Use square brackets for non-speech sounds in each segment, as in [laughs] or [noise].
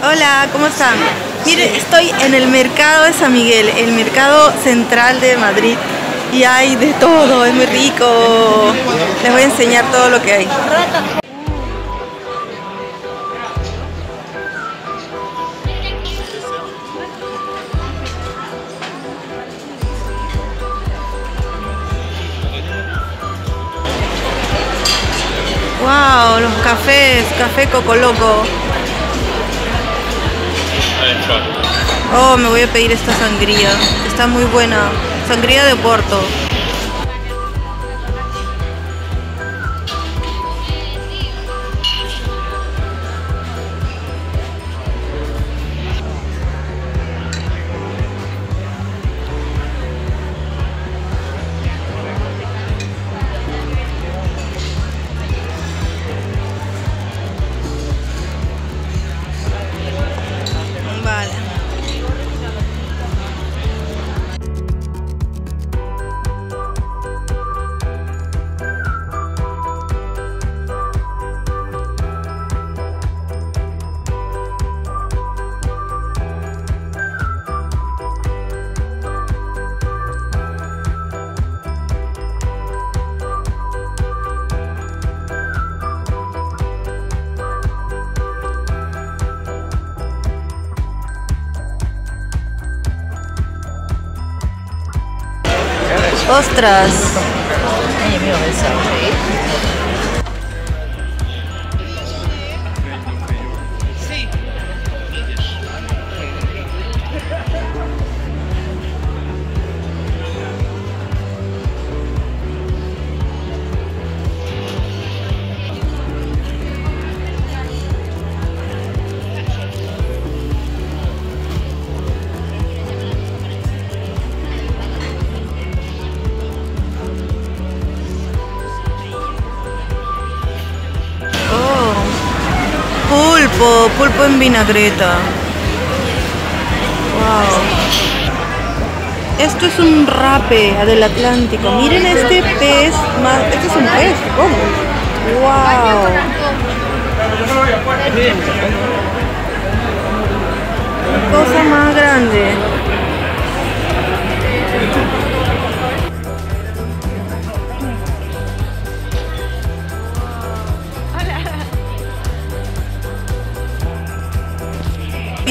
Hola, ¿cómo están? Mire, estoy en el mercado de San Miguel, el mercado central de Madrid. Y hay de todo, es muy rico. Les voy a enseñar todo lo que hay. Wow, los cafés, café Coco Loco. Oh, me voy a pedir esta sangría. Está muy buena. Sangría de Porto. Ostras. Pulpo, en vinagreta. Wow. Esto es un rape del Atlántico. Miren este pez más. Este es un pez, ¿cómo? Wow. Cosa más grande.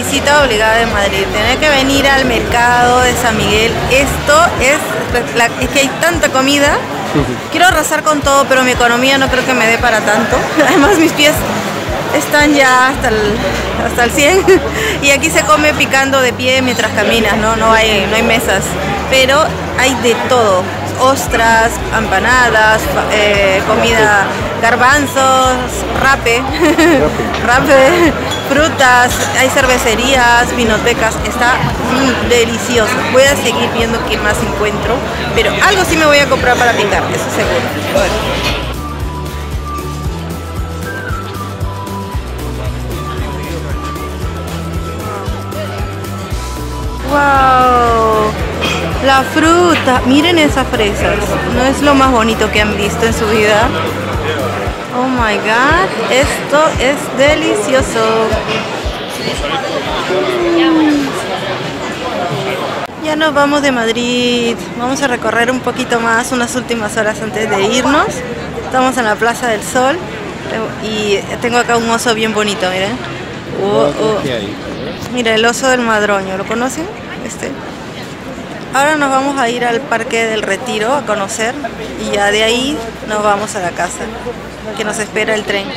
Visita obligada de Madrid. Tener que venir al mercado de San Miguel. Esto es, es que hay tanta comida. Quiero arrasar con todo, pero mi economía no creo que me dé para tanto. [laughs] Además, mis pies están ya hasta el, hasta el 100. [laughs] Y aquí se come picando de pie mientras caminas, ¿no? No hay, no hay mesas. Pero hay de todo. Ostras, empanadas, eh, comida, garbanzos, rape, [laughs] rape, frutas, hay cervecerías, vinotecas, está mm, delicioso. Voy a seguir viendo qué más encuentro, pero algo sí me voy a comprar para picar, eso seguro. Bueno. ¡Wow! La fruta, miren esas fresas. No es lo más bonito que han visto en su vida. Oh my god, esto es delicioso. Ya nos vamos de Madrid. Vamos a recorrer un poquito más, unas últimas horas antes de irnos. Estamos en la Plaza del Sol y tengo acá un oso bien bonito, miren. Oh, oh. Mira, el oso del madroño, ¿lo conocen? Este. Ahora nos vamos a ir al Parque del Retiro a conocer y ya de ahí nos vamos a la casa, que nos espera el tren.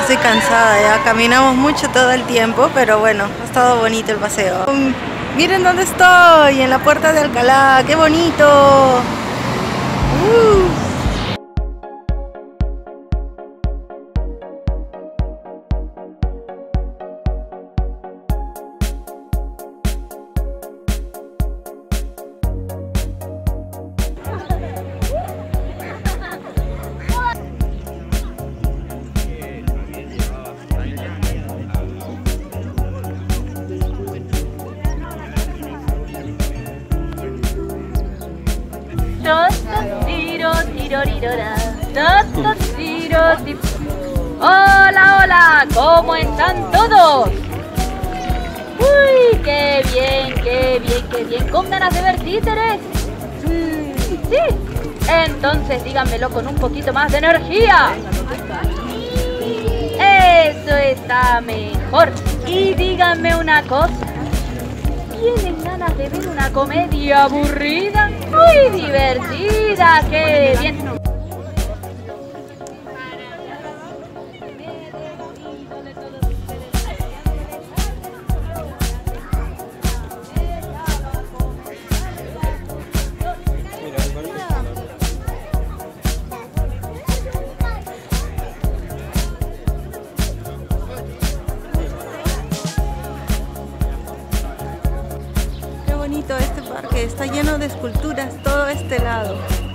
Estoy cansada ya, caminamos mucho todo el tiempo, pero bueno, ha estado bonito el paseo. Um, Miren dónde estoy, en la puerta de Alcalá, qué bonito. Uh. Hola, hola, ¿cómo están todos? Qué bien, qué bien. ¿Con ganas de ver títeres? Mm, sí. Entonces díganmelo con un poquito más de energía. Eso está mejor. Y díganme una cosa. ¿Tienen ganas de ver una comedia aburrida? Muy divertida, qué bien. Todo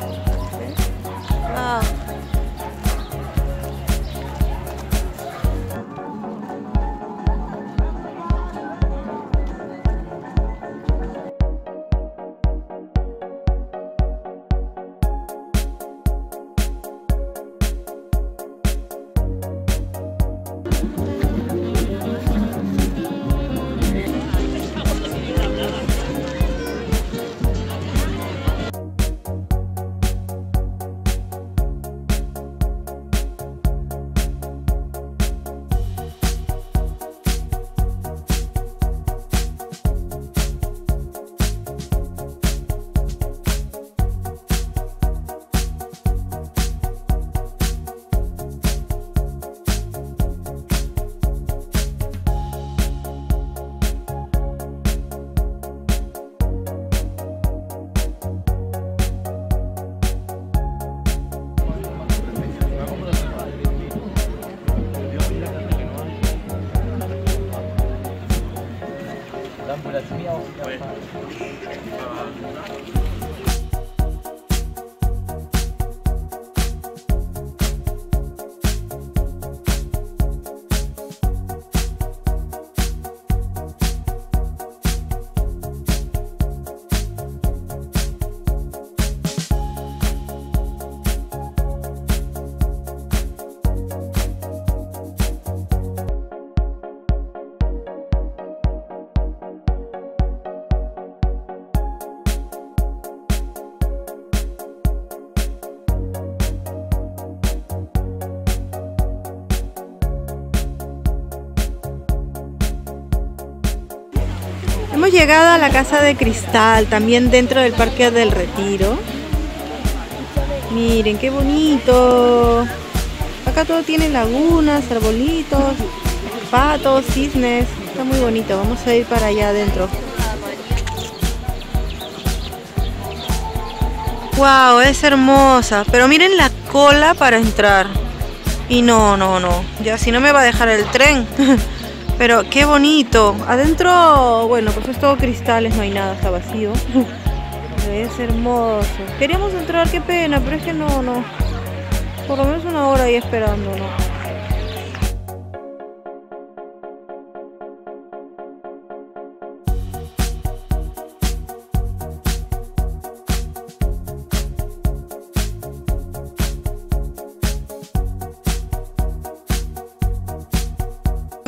Hemos llegado a la casa de cristal, también dentro del Parque del Retiro. Miren, qué bonito. Acá todo tiene lagunas, arbolitos, patos, cisnes. Está muy bonito. Vamos a ir para allá adentro. Wow, es hermosa. Pero miren la cola para entrar. Y no, no, no. Ya si no me va a dejar el tren. [laughs] Pero qué bonito. Adentro, bueno, pues es todo cristales, no hay nada, está vacío. [laughs] Es hermoso. Queríamos entrar, qué pena, pero es que no, no. Por lo menos una hora ahí esperando, ¿no?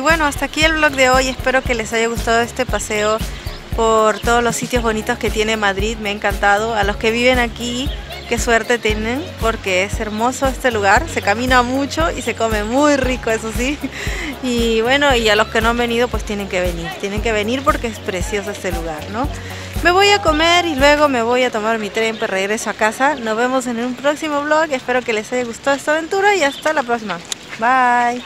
Bueno, hasta aquí el vlog de hoy. Espero que les haya gustado este paseo por todos los sitios bonitos que tiene Madrid. Me ha encantado. A los que viven aquí, qué suerte tienen porque es hermoso este lugar. Se camina mucho y se come muy rico, eso sí. Y bueno, y a los que no han venido, pues tienen que venir. Tienen que venir porque es precioso este lugar, ¿no? Me voy a comer y luego me voy a tomar mi tren para regreso a casa. Nos vemos en un próximo vlog. Espero que les haya gustado esta aventura y hasta la próxima. Bye.